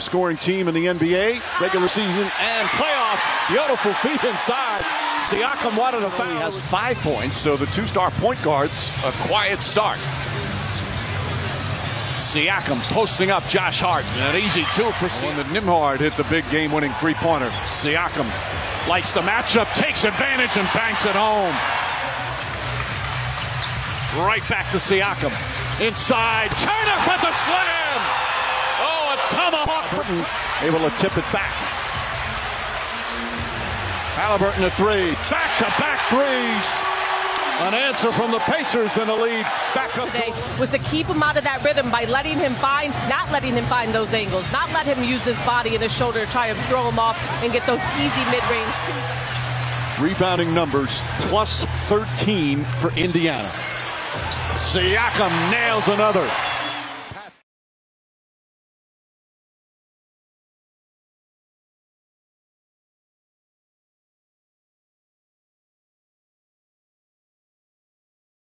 scoring team in the NBA, regular season and playoffs. Beautiful feet inside. Siakam wanted a foul. He has five points, so the two-star point guards, a quiet start. Siakam posting up Josh Hart. An easy two for When the Nembhard hit the big game-winning three-pointer. Siakam likes the matchup, takes advantage, and banks it home. Right back to Siakam. Inside. Turner with the slam. Tomahawk. Able to tip it back. Halliburton a three. Back to back threes. An answer from the Pacers in the lead. Back up today was to keep him out of that rhythm by letting him find, not letting him find those angles, not let him use his body and his shoulder to try to throw him off and get those easy mid-range Rebounding numbers plus 13 for Indiana. Siakam nails another.